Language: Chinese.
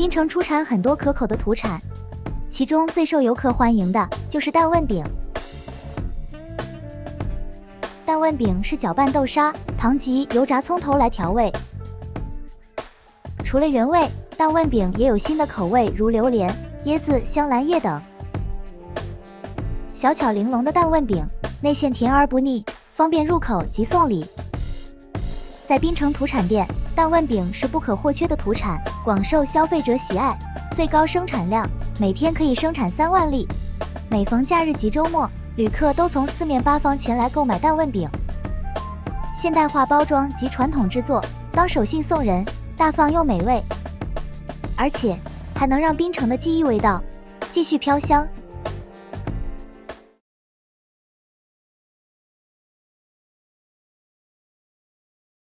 槟城出产很多可口的土产，其中最受游客欢迎的就是蛋问饼。蛋问饼是搅拌豆沙、糖及油炸葱头来调味。除了原味，蛋问饼也有新的口味，如榴莲、椰子、香兰叶等。小巧玲珑的蛋问饼，内馅甜而不腻，方便入口及送礼。在槟城土产店，蛋问饼是不可或缺的土产，广受消费者喜爱，最高生产量每天可以生产三万粒。每逢假日及周末，旅客都从四面八方前来购买蛋问饼。现代化包装及传统制作，当手信送人，大方又美味，而且还能让槟城的记忆味道继续飘香。